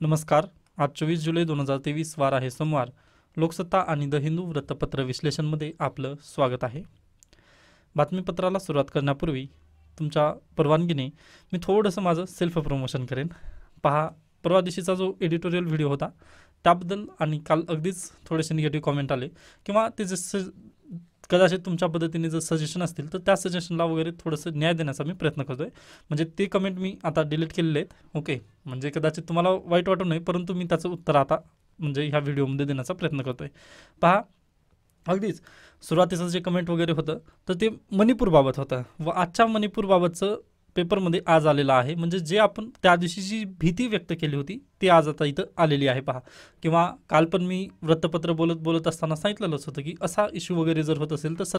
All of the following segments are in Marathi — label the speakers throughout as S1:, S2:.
S1: नमस्कार. आज चोवीस जुलै दोन हजार तेवीस वार आहे सोमवार. लोकसत्ता आणि द हिंदू वृत्तपत्र विश्लेषणमध्ये आपलं स्वागत आहे. बातमीपत्राला सुरुवात करण्यापूर्वी तुमच्या परवानगीने मी थोडंसं माझं सेल्फ प्रमोशन करेन. पहा परवा दिवशीचा जो एडिटोरियल व्हिडिओ होता त्याबद्दल आणि काल अगदीच थोडेसे निगेटिव्ह कॉमेंट आले किंवा ते जसं कदाचित तुमच्या पद्धतीने जर सजेशन असतील तर त्या सजेशनला वगैरे थोडंसं न्याय देण्याचा मी प्रयत्न करतो आहे म्हणजे ते कमेंट मी आता डिलीट केलेले आहेत. ओके म्हणजे कदाचित तुम्हाला वाईट वाटू नये परंतु मी त्याचं उत्तर आता म्हणजे ह्या व्हिडिओमध्ये देण्याचा प्रयत्न करतो आहे पहा. अगदीच. सुरुवातीचं जे कमेंट वगैरे होतं तर ते मणिपूरबाबत होतं. व आजच्या मणिपूरबाबतचं पेपरमध्ये आज आलेलं आहे. म्हणजे जे आपण त्या दिवशी जी भीती व्यक्त केली होती ती आज आता इथं आलेली आहे पहा. किंवा काल पण मी वृत्तपत्र बोलत बोलत असताना सांगितलेलंच होतं की असा इश्यू वगैरे जर होत असेल तर स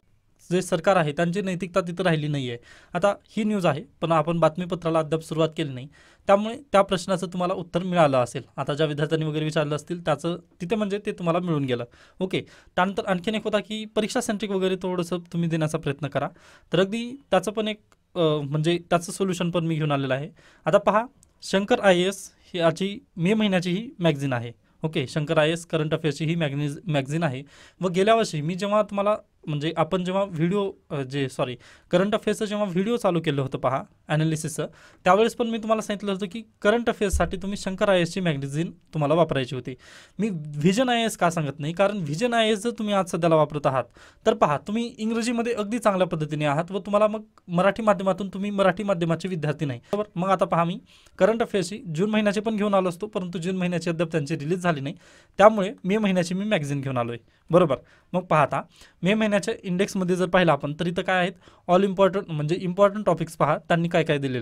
S1: जे सरकार आहे त्यांची नैतिकता तिथं राहिली नाही आहे आता ही न्यूज आहे पण आपण बातमीपत्राला अद्याप सुरुवात केली नाही. त्यामुळे त्या प्रश्नाचं तुम्हाला उत्तर मिळालं असेल. आता ज्या विद्यार्थ्यांनी वगैरे विचारलं असतील त्याचं तिथे म्हणजे ते तुम्हाला मिळून गेलं. ओके. त्यानंतर आणखीन एक होता की परीक्षा सेंट्रिक वगैरे थोडंसं तुम्ही देण्याचा प्रयत्न करा. तर अगदी त्याचं पण एक म्हणजे त्याचं सोल्युशन पण मी घेऊन आलेलं आहे. आता पहा शंकर आय एस ही याची मे महिन्याची ही मॅगझिन आहे. Okay Shankar I S current अफेअर्सची ही मॅगनिज मॅगझिन आहे. व गेल्या वर्षी मी जेव्हा तुम्हाला म्हणजे आपण जेव्हा व्हिडिओ जे सॉरी करंट अफेअर्सचं जेव्हा व्हिडिओ चालू केलं होतं पहा ॲनालिसिसचं त्यावेळेस पण मी तुम्हाला सांगितलं होतं की करंट अफेअर्ससाठी तुम्ही शंकर आय एसची मॅगझिन तुम्हाला वापरायची होती. मी व्हिजन आय एस का सांगत नाही कारण व्हिजन आय एस जर तुम्ही आज सध्याला वापरत आहात तर पहा तुम्ही इंग्रजीमध्ये अगदी चांगल्या पद्धतीने आहात व तुम्हाला मग मराठी माध्यमातून तुम्ही मराठी माध्यमाचे विद्यार्थी नाही. बरोबर? मग आता पहा मी करंट अफेअर्सची जून महिन्याचे पण घेऊन आलो असतो परंतु जून महिन्याची अद्याप त्यांची रिलीज झाली नाही. त्यामुळे मे महिन्याची मी मॅगझिन घेऊन आलो आहे बरोबर? मग पाहता मे महिन्या महिन्याच्या इंडेक्समध्ये जर पाहिलं आपण तर इथं काय आहेत? ऑल इम्पॉर्टंट म्हणजे इम्पॉर्टंट टॉपिक्स पहा त्यांनी काय काय दिले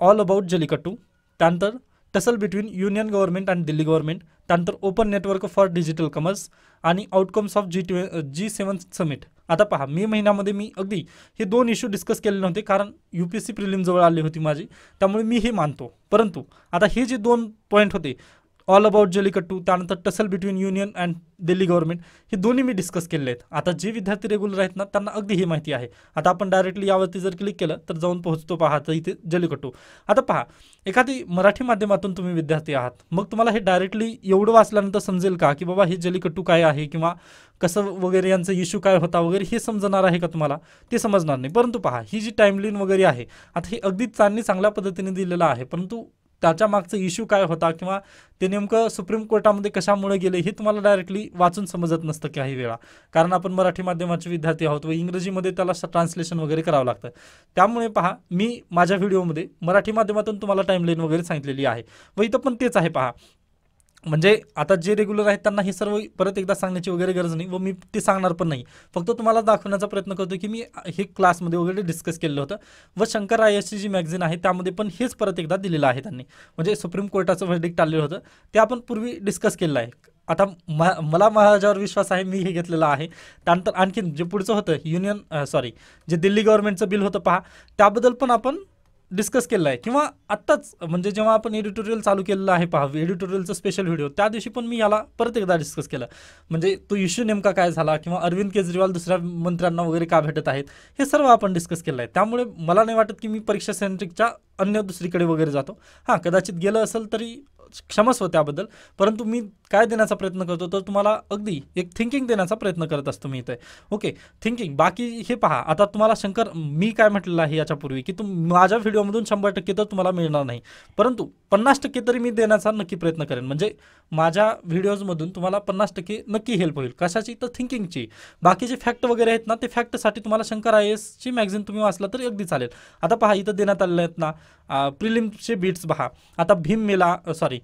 S1: ऑल अबाउट जलिकट्टू त्यानंतर टसल बिटवीन युनियन गव्हर्नमेंट आणि दिल्ली गव्हर्नमेंट त्यानंतर open network for digital commerce आणि आउटकम्स ऑफ जी ट्वे जी सेवन समिट आता पहा मे महिन्यामध्ये मी अगदी हे दोन इश्यू डिस्कस केले नव्हते कारण U P S C prelim जवळ आली होती माझी त्यामुळे मी हे मानतो. परंतु आता हे जे दोन पॉईंट होते ऑल अबाउट जलीकट्टू त्यानंतर tussle between union and Delhi government हे दोन्ही मी डिस्कस केले आहेत. आता जे विद्यार्थी रेग्युलर आहेत ना त्यांना अगदी ही माहिती आहे. आता आपण डायरेक्टली यावरती जर क्लिक केलं तर जाऊन पोहोचतो पहा तर इथे जलिकट्टू आता पहा एखादी मराठी माध्यमातून तुम्ही विद्यार्थी आहात. मग तुम्हाला हे डायरेक्टली एवढं वाचल्यानंतर समजेल का की बाबा हे जलिकट्टू काय आहे किंवा कसं वगैरे यांचं इश्यू काय होता वगैरे हे समजणार आहे का तुम्हाला? ते समजणार नाही. परंतु पहा ही जी टाईमलाईन वगैरे आहे आता हे अगदी चांगली चांगल्या पद्धतीने दिलेलं आहे परंतु त्याच्या मागचं इश्यू काय होता किंवा ते नेमकं सुप्रीम कोर्टामध्ये कशामुळे गेले हे तुम्हाला डायरेक्टली वाचून समजत नसतं काही वेळा. कारण आपण मराठी माध्यमाचे विद्यार्थी आहोत व इंग्रजीमध्ये त्याला ट्रान्सलेशन वगैरे करावं लागतं. त्यामुळे पहा मी माझ्या व्हिडिओमध्ये मराठी माध्यमातून तुम्हाला टाईमलाईन वगैरे सांगितलेली आहे. व इथं पण तेच आहे पहा. म्हणजे आता जे रेग्युलर आहेत त्यांना हे सर्व परत एकदा सांगण्याची वगैरे गरज नाही. व मी ते सांगणार पण नाही. फक्त तुम्हाला दाखवण्याचा प्रयत्न करतो की मी हे क्लासमध्ये वगैरे डिस्कस केलं होतं. व शंकर आय जी मॅगझिन आहे त्यामध्ये पण हेच परत एकदा दिलेलं आहे त्यांनी. म्हणजे सुप्रीम कोर्टाचं व्हर्डिक्ट आलेलं होतं. ते आपण पूर्वी डिस्कस केलेलं आहे. आता मला माझ्यावर विश्वास आहे मी हे घेतलेलं आहे. त्यानंतर आणखीन जे पुढचं होतं युनियन सॉरी जे दिल्ली गव्हर्नमेंटचं बिल होतं पहा त्याबद्दल पण आपण डिस्कस केलं आहे किंवा आत्ताच म्हणजे जेव्हा आपण एडिटोरियल चालू केलेलं आहे पहा एडिटोरियलचं स्पेशल व्हिडिओ त्या दिवशी पण मी याला परत एकदा डिस्कस केलं. म्हणजे तो इश्यू नेमका काय झाला किंवा अरविंद केजरीवाल दुसऱ्या मंत्र्यांना वगैरे का भेटत आहेत हे सर्व आपण डिस्कस केलं आहे त्यामुळे मला नाही वाटत की मी परीक्षा सेंट्रिकच्या अन्य दुसरीकडे वगैरे जातो. हां कदाचित गेलं असेल तरी क्षमस्व त्याबद्दल. परंतु मी काय देण्याचा प्रयत्न करतो तर तुम्हाला अगदी एक थिंकिंग देण्याचा प्रयत्न करत असतो मी इथे. ओके थिंकिंग बाकी हे पहा आता तुम्हाला शंकर मी काय म्हटलेलं आहे याच्यापूर्वी की तुम माझ्या व्हिडिओमधून शंभर टक्के तर तुम्हाला मिळणार नाही. परंतु पन्नास टक्के तरी मी देण्याचा नक्की प्रयत्न करेन. म्हणजे माझ्या व्हिडिओजमधून तुम्हाला पन्नास टक्के नक्की हेल्प होईल. कशाची? तर थिंकिंगची बाकीचे फॅक्ट वगैरे आहेत ना ते फॅक्टसाठी तुम्हाला शंकर आय एसची मॅगझिन तुम्ही वाचला तरी अगदी चालेल. आता पहा इथं देण्यात आलेले आहेत ना प्रिलिम्सचे बीट्स पहा. आता भीम मेला सॉरी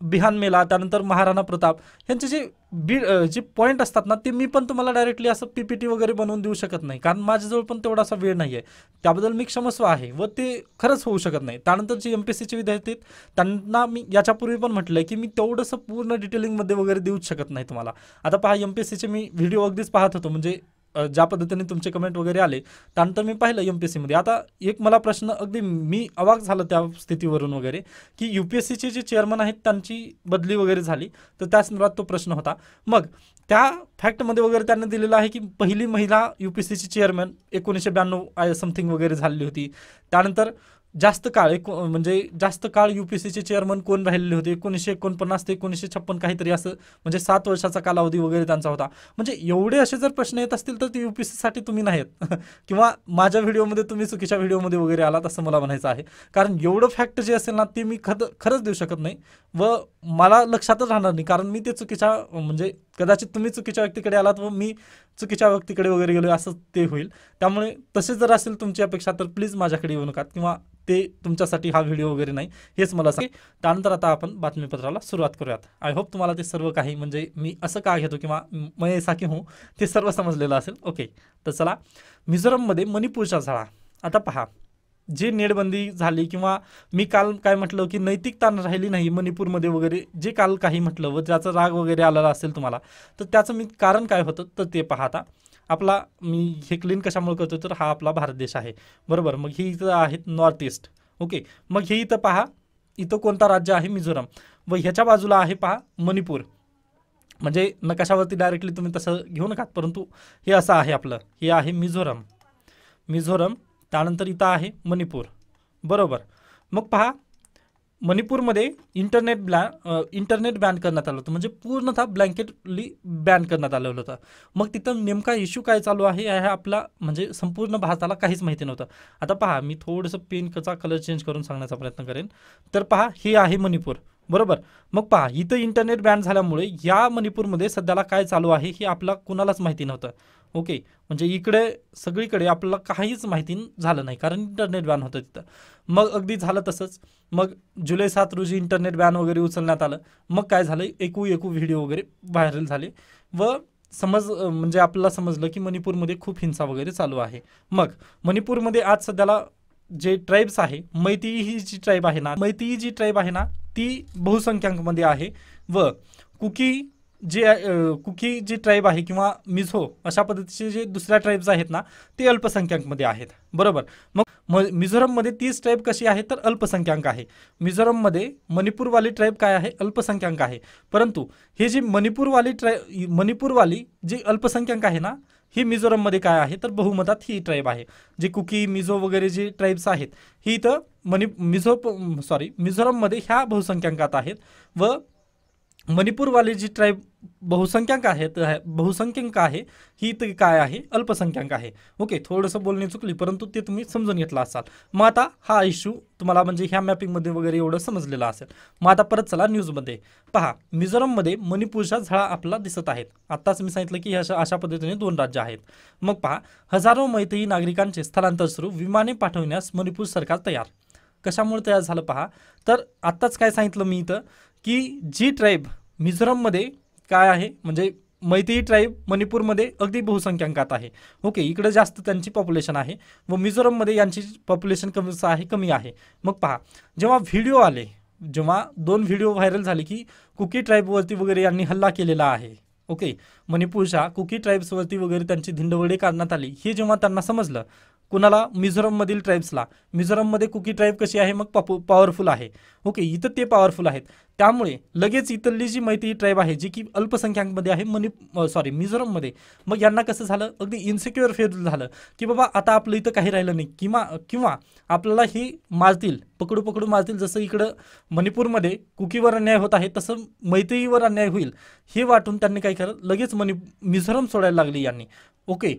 S1: बिहान मेला त्यानंतर महाराणा प्रताप. यांचे जे बी जे पॉईंट असतात ना ते मी पण तुम्हाला डायरेक्टली असं पी पी टी वगैरे बनवून देऊ शकत नाही. कारण माझ्याजवळ पण तेवढासा वेळ नाही आहे त्याबद्दल मी क्षमस्व आहे व ते खरंच होऊ शकत नाही. त्यानंतर जे एम पी एस सीचे विद्यार्थी आहेत त्यांना मी याच्यापूर्वी पण म्हटलं आहे की मी तेवढंसं पूर्ण डिटेलिंगमध्ये वगैरे देऊच शकत नाही तुम्हाला. आता पहा एम पी एस सीचे मी व्हिडिओ अगदीच पाहत होतो. म्हणजे ज्या पद्धतीने तुमचे कमेंट वगैरे आले त्यानंतर मी पाहिलं एम पी एस सीमध्ये आता एक मला प्रश्न अगदी मी अवाक झालं त्या स्थितीवरून वगैरे की यू पी एस सीचे जे चेअरमन आहेत त्यांची बदली वगैरे झाली तर त्या संदर्भात तो प्रश्न होता. मग त्या फॅक्टमध्ये वगैरे त्यांनी दिलेलं आहे की पहिली महिला यू पी एस सीची चेअरमॅन एकोणीसशे ब्याण्णव आय समथिंग वगैरे झालेली होती. त्यानंतर जास्त काळ एक म्हणजे जास्त काळ यू पी सीचे चेअरमन कोण राहिलेले होते? एकोणीसशे एकोणपन्नास ते एकोणीसशे छप्पन काहीतरी असं म्हणजे सात वर्षाचा कालावधी वगैरे त्यांचा होता. म्हणजे एवढे असे जर प्रश्न येत असतील तर ते यू पी सीसाठी तुम्ही नाहीत. किंवा माझ्या व्हिडिओमध्ये तुम्ही चुकीच्या व्हिडिओमध्ये वगैरे आलात असं मला म्हणायचं आहे. कारण एवढं फॅक्ट जे असेल ना ते मी खरं खरंच देऊ शकत नाही. व मला लक्षातच राहणार नाही. कारण मी ते चुकीच्या म्हणजे कदाचित तुम्ही चुकीच्या व्यक्तीकडे आलात व मी चुकीच्या व्यक्तीकडे वगैरे गेलो असं ते होईल. त्यामुळे तसे जर असेल तुमची अपेक्षा तर प्लीज माझ्याकडे येऊ नका किंवा ते तुमच्यासाठी हा व्हिडिओ वगैरे नाही हेच मला सांग. त्यानंतर आता आपण बातमीपत्राला सुरुवात करूयात. आय होप तुम्हाला ते सर्व काही म्हणजे मी असं का घेतो किंवा मय साखी हो ते सर्व समजलेलं असेल. ओके तर चला. मिझोरममध्ये मणिपूरचा झाडा आता पहा. जे नेडबंदी झाली किंवा मी काल काय म्हटलं की नैतिकता राहिली नाही मणिपूरमध्ये वगैरे जे काल काही म्हटलं व ज्याचा राग वगैरे आलेला असेल तुम्हाला तर त्याचं मी कारण काय होतं तर ते पाहता आपला मी हे क्लीन कशामुळे करतो तर हा आपला भारत देश आहे. बरोबर? मग ही इथं आहेत नॉर्थ ईस्ट ओके मग हे इथं पहा इथं कोणता राज्य आहे? मिझोरम. व ह्याच्या बाजूला आहे पहा मणिपूर. म्हणजे नकाशावरती डायरेक्टली तुम्ही तसं घेऊ नका परंतु हे असं आहे आपलं. हे आहे मिझोरम. मिझोरम त्यानंतर इथं आहे मणिपूर. बरोबर. मग पहा मणिपूरमध्ये इंटरनेट ब्लॅ इंटरनेट बॅन करण्यात आलं होतं. म्हणजे पूर्णतः ब्लँकेटली बॅन करण्यात आलेलं होतं. मग तिथं नेमका इश्यू काय चालू आहे हे आपला म्हणजे संपूर्ण भारताला काहीच माहिती नव्हतं. आता पहा मी थोडंसं पेनचा कलर चेंज करून सांगण्याचा प्रयत्न करेन. तर पहा हे आहे मणिपूर. बरोबर. मग पहा इथं इंटरनेट बॅन झाल्यामुळे या मणिपूरमध्ये सध्याला काय चालू आहे हे आपला कुणालाच माहिती नव्हतं. ओके. म्हणजे इकडे सगळीकडे आपल्याला काहीच माहिती झालं नाही कारण इंटरनेट बॅन होतं तिथं. मग अगदी झालं तसंच. मग जुलै सात रोजी इंटरनेट बॅन वगैरे उचलण्यात आलं. मग काय झालं? एकू एकू व्हिडिओ वगैरे व्हायरल झाले. व समज म्हणजे आपल्याला समजलं की मणिपूरमध्ये खूप हिंसा वगैरे चालू आहे. मग मणिपूरमध्ये आज सध्याला जे ट्राईब्स आहे मैती ही जी ट्राईब आहे ना मैती जी ट्राईब आहे ना ती बहुसंख्यांकमध्ये आहे. व कुकी जे कुकी जी ट्राईब आहे किंवा मिझो अशा पद्धतीचे जे दुसऱ्या ट्राईब्स आहेत ना ते अल्पसंख्याकमध्ये आहेत. बरोबर? मग म मिझोरममध्ये तीच ट्राईब कशी आहे तर अल्पसंख्याक आहे. मिझोरममध्ये मणिपूरवाली ट्राईब काय आहे? अल्पसंख्याक आहे. परंतु हे जी मणिपूरवाली ट्राई मणिपूरवाली जी अल्पसंख्याक आहे ना ही मिझोरममध्ये काय आहे? तर बहुमतात ही ट्राईब आहे. जे कुकी मिझो वगैरे जे ट्राईब्स आहेत ही इथं मणि मिझो सॉरी मिझोरममध्ये ह्या बहुसंख्याकात आहेत व मणिपूरवाली जी ट्राईब बहुसंख्याक आहेत बहुसंख्यांक आहे ही तर काय आहे? अल्पसंख्याक आहे. ओके थोडंसं बोलणे चुकली परंतु ते तुम्ही समजून घेतला असाल. मग आता हा इश्यू तुम्हाला म्हणजे ह्या मॅपिंगमध्ये वगैरे एवढं समजलेलं असेल. मग आता परत चला न्यूजमध्ये पहा मिझोरममध्ये मणिपूरच्या झळा आपला दिसत आहेत. आत्ताच मी सांगितलं की अशा अशा पद्धतीने दोन राज्य आहेत. मग पहा हजारो मैत्री नागरिकांचे स्थलांतर सुरू विमाने पाठवण्यास मणिपूर सरकार तयार. कशामुळे तयार झालं पहा? तर आत्ताच काय सांगितलं मी इथं? की जी ट्राईब मिझोरममध्ये काय आहे? म्हणजे मैत्री ट्राईब मणिपूरमध्ये अगदी बहुसंख्यांकात आहे. ओके इकडे जास्त त्यांची पॉप्युलेशन आहे व मिझोरममध्ये यांची पॉप्युलेशन कमी आहे कमी आहे. मग पहा जेव्हा व्हिडिओ आले जेव्हा दोन व्हिडिओ व्हायरल झाले की कुकी ट्राईबवरती वगैरे यांनी हल्ला केलेला आहे. ओके मणिपूरच्या कुकी ट्राईब्सवरती वगैरे त्यांची धिंडवडे काढण्यात आली. हे जेव्हा त्यांना समजलं कुणाला? मिझोरममधील ट्राईब्सला मिझोरममध्ये कुकी ट्राईब कशी आहे? मग पॉपु पॉवरफुल आहे. ओके इथं ते पॉवरफुल आहेत. त्यामुळे लगेच इथली जी मैत्री ट्राईब आहे जी की अल्पसंख्याकमध्ये आहे मणि सॉरी मिझोरममध्ये मग यांना कसं झालं? अगदी इन्सिक्युअर फील झालं. की बाबा आता आपलं इथं काही राहिलं नाही. किंवा किंवा आपल्याला ही माजतील पकडू पकडू माजतील जसं इकडं मणिपूरमध्ये कुकीवर अन्याय होत आहे तसं मैत्रीवर अन्याय होईल. हे वाटून त्यांनी काय केलं? लगेच मणि मिझोरम सोडायला लागली यांनी. ओके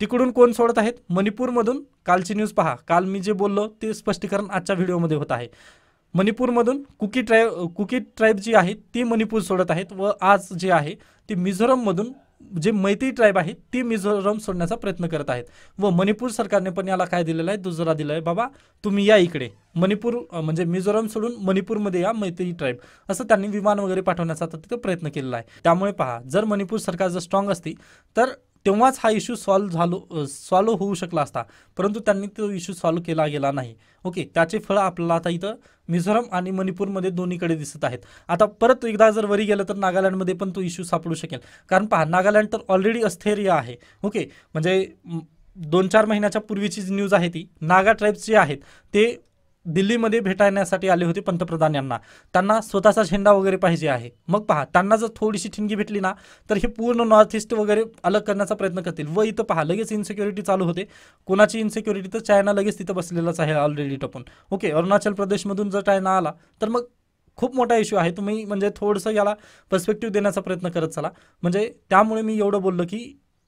S1: तिकडून कोण सोडत आहेत? मणिपूरमधून कालची न्यूज पहा. काल मी जे बोललो ते स्पष्टीकरण आजच्या व्हिडिओमध्ये होत आहे. मणिपूरमधून कुकी ट्राईब कुकी ट्राईब जी आहे ती मणिपूर सोडत आहेत व आज जे आहे ती मिझोरममधून जे मैत्री ट्राईब आहे ती मिझोरम सोडण्याचा प्रयत्न करत आहेत. व मणिपूर सरकारने पण याला काय दिलेलं आहे? दुजरा दिला आहे बाबा तुम्ही या इकडे. मणिपूर म्हणजे मिझोरम सोडून मणिपूरमध्ये या मैत्री ट्राईब. असं त्यांनी विमान वगैरे पाठवण्याचा तिथं प्रयत्न केलेला आहे. त्यामुळे पहा जर मणिपूर सरकार जर स्ट्रॉंग असती तर तेव्हाच हा इश्यू सॉल्व्ह झालो सॉल्व्ह होऊ शकला असता. परंतु त्यांनी तो इश्यू सॉल्व्ह केला गेला नाही. ओके त्याचे फळं आपल्याला आता इथं मिझोरम आणि मणिपूरमध्ये दोन्हीकडे दिसत आहेत. आता परत एकदा जर वरी गेलं तर नागालँडमध्ये पण तो इश्यू सापडू शकेल. कारण पहा नागालँड तर ऑलरेडी अस्थैर्य आहे. ओके म्हणजे दोन चार महिन्याच्या पूर्वीची जी न्यूज आहे ती नागा ट्राईब्स जे आहेत ते दिल्लीमध्ये भेटायण्यासाठी आले होते पंतप्रधान यांना. त्यांना स्वतःचा झेंडा वगैरे पाहिजे आहे. मग पहा त्यांना जर थोडीशी ठिणगी भेटली ना तर हे पूर्ण नॉर्थ ईस्ट वगैरे अलग करण्याचा प्रयत्न करतील. व इथं पहा लगेच इन्सिक्युरिटी चालू होते. कोणाची इन्सिक्युरिटी तर चायना लगेच तिथं बसलेलाच आहे ऑलरेडी टपून ओके अरुणाचल प्रदेशमधून जर चायना आला तर मग खूप मोठा इश्यू आहे. तुम्ही म्हणजे थोडंसं याला पर्स्पेक्टिव्ह देण्याचा प्रयत्न करत चला. म्हणजे त्यामुळे मी एवढं बोललो की